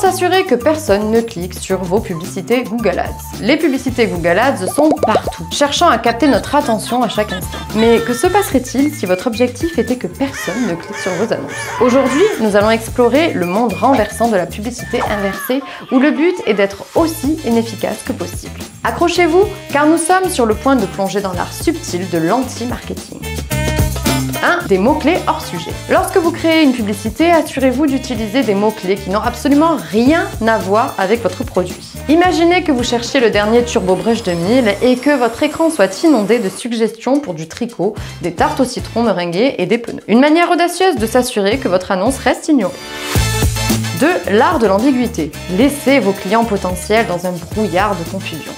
s'assurer que personne ne clique sur vos publicités Google Ads Les publicités Google Ads sont partout, cherchant à capter notre attention à chaque instant. Mais que se passerait-il si votre objectif était que personne ne clique sur vos annonces? Aujourd'hui, nous allons explorer le monde renversant de la publicité inversée, où le but est d'être aussi inefficace que possible. Accrochez-vous, car nous sommes sur le point de plonger dans l'art subtil de l'anti-marketing. 1. Des mots-clés hors sujet. Lorsque vous créez une publicité, assurez-vous d'utiliser des mots-clés qui n'ont absolument rien à voir avec votre produit. Imaginez que vous cherchiez le dernier Turbo Brush 2000 et que votre écran soit inondé de suggestions pour du tricot, des tartes au citron meringuées et des pneus. Une manière audacieuse de s'assurer que votre annonce reste ignorée. 2. L'art de l'ambiguïté. Laissez vos clients potentiels dans un brouillard de confusion.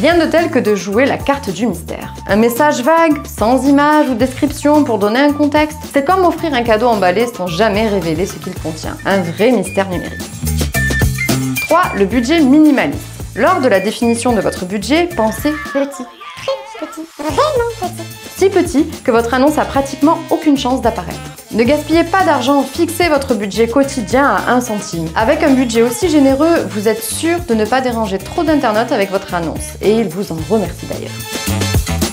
Rien de tel que de jouer la carte du mystère. Un message vague, sans image ou description pour donner un contexte, c'est comme offrir un cadeau emballé sans jamais révéler ce qu'il contient. Un vrai mystère numérique. 3. Le budget minimaliste. Lors de la définition de votre budget, pensez petit. Si petit que votre annonce a pratiquement aucune chance d'apparaître. Ne gaspillez pas d'argent, fixez votre budget quotidien à 1 centime. Avec un budget aussi généreux, vous êtes sûr de ne pas déranger trop d'internautes avec votre annonce, et ils vous en remercient d'ailleurs.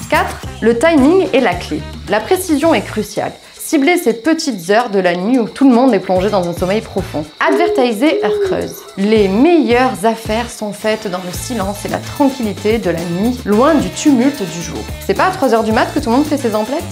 4. Le timing est la clé. La précision est cruciale. Ciblez ces petites heures de la nuit où tout le monde est plongé dans un sommeil profond. Advertisez heure creuse. Les meilleures affaires sont faites dans le silence et la tranquillité de la nuit, loin du tumulte du jour. C'est pas à 3h du mat que tout le monde fait ses emplettes?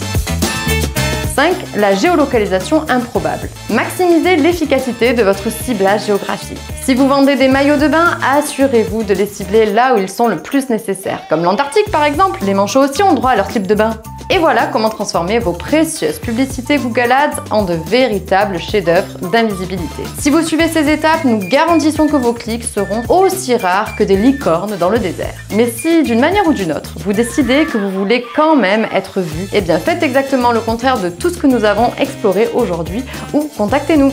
5. La géolocalisation improbable. Maximisez l'efficacité de votre ciblage géographique. Si vous vendez des maillots de bain, assurez-vous de les cibler là où ils sont le plus nécessaires, comme l'Antarctique par exemple. Les manchots aussi ont droit à leur slip de bain. Et voilà comment transformer vos précieuses publicités Google Ads en de véritables chefs-d'œuvre d'invisibilité. Si vous suivez ces étapes, nous garantissons que vos clics seront aussi rares que des licornes dans le désert. Mais si, d'une manière ou d'une autre, vous décidez que vous voulez quand même être vu, eh bien faites exactement le contraire de tout ce que nous avons exploré aujourd'hui ou contactez-nous.